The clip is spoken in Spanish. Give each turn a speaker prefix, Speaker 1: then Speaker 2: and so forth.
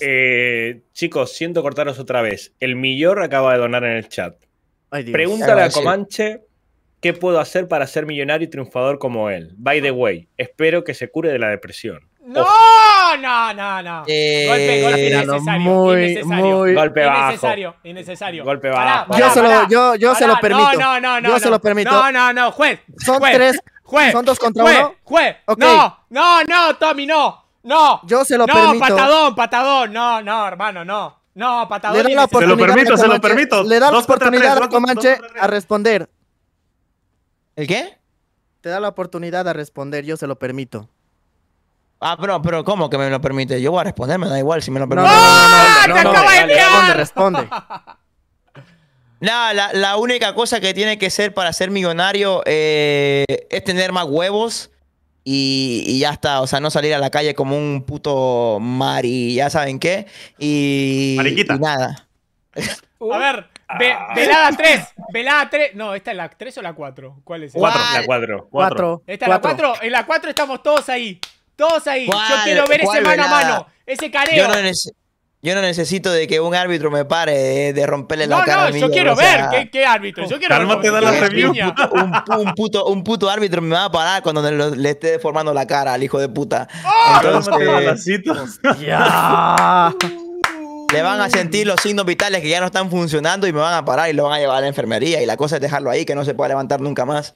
Speaker 1: Eh, chicos, siento cortaros otra vez. El Millor acaba de donar en el chat.
Speaker 2: Ay, Dios.
Speaker 1: Pregúntale a. Comanche qué puedo hacer para ser millonario y triunfador como él. By the way, espero que se cure de la depresión.
Speaker 3: No, no, no, no.
Speaker 4: Eh,
Speaker 3: golpe, golpe
Speaker 2: Míralo,
Speaker 3: innecesario.
Speaker 2: muy,
Speaker 3: innecesario.
Speaker 2: muy-
Speaker 1: Golpe bajo.
Speaker 3: Innecesario, innecesario.
Speaker 1: Golpe
Speaker 3: Pará,
Speaker 1: bajo.
Speaker 2: Yo se lo- yo- yo se lo permito.
Speaker 3: No, no, no,
Speaker 2: Yo
Speaker 3: no.
Speaker 2: se lo permito.
Speaker 3: No, no, no, juez.
Speaker 2: Son
Speaker 3: juez,
Speaker 2: tres,
Speaker 3: Juez.
Speaker 2: son dos contra
Speaker 3: juez,
Speaker 2: uno.
Speaker 3: Juez.
Speaker 2: Ok.
Speaker 3: No, no, no, Tommy, no. No.
Speaker 2: Yo se lo
Speaker 3: no,
Speaker 2: permito.
Speaker 3: patadón, patadón. No, no, hermano, no. No, patadón.
Speaker 2: Le da la
Speaker 3: innecesario.
Speaker 5: Se lo
Speaker 2: oportunidad
Speaker 5: permito,
Speaker 2: a
Speaker 5: se lo permito.
Speaker 2: Le da la oportunidad
Speaker 5: tres,
Speaker 2: a Comanche a responder.
Speaker 4: ¿El qué?
Speaker 2: Te da la oportunidad a responder, yo se lo permito.
Speaker 4: Ah, pero, pero ¿cómo que me lo permite? Yo voy a responder, me da igual si me lo
Speaker 2: No, no,
Speaker 4: permite.
Speaker 2: no, no,
Speaker 3: ¡Ah,
Speaker 2: no,
Speaker 3: te
Speaker 2: no,
Speaker 3: acaba de!
Speaker 2: Responde, responde.
Speaker 4: Nada, la, la única cosa que tiene que ser para ser millonario eh, es tener más huevos y, y ya está. O sea, no salir a la calle como un puto mari, ya saben qué. Y,
Speaker 5: Mariquita.
Speaker 4: y nada.
Speaker 3: A ver, ve- velada 3. Velada 3. No, ¿esta es la 3 o la 4? ¿Cuál es? esta?
Speaker 1: Cuatro,
Speaker 4: Guay.
Speaker 1: la cuatro.
Speaker 2: Cuatro.
Speaker 3: ¿Esta es la
Speaker 2: cuatro.
Speaker 3: 4? En la 4 estamos todos ahí. Todos ahí. Yo
Speaker 4: ¿Cuál-
Speaker 3: quiero ver ese mano a
Speaker 4: velada?
Speaker 3: mano. Ese careo.
Speaker 4: Yo no, nece- yo no necesito de que un árbitro me pare de, de romperle la
Speaker 3: No,
Speaker 4: cara
Speaker 3: no,
Speaker 4: mí,
Speaker 3: yo quiero
Speaker 4: o sea,
Speaker 3: ver. ¿Qué, qué árbitro? Yo quiero
Speaker 5: Cálmate,
Speaker 3: ver.
Speaker 5: da la review.
Speaker 4: un, pu- un puto, un puto árbitro me va a parar cuando le, le esté deformando la cara al hijo de puta. Entonces,
Speaker 5: balacito.
Speaker 2: Ya.
Speaker 4: le van a sentir los signos vitales que ya no están funcionando y me van a parar y lo van a llevar a la enfermería. Y la cosa es dejarlo ahí, que no se pueda levantar nunca más.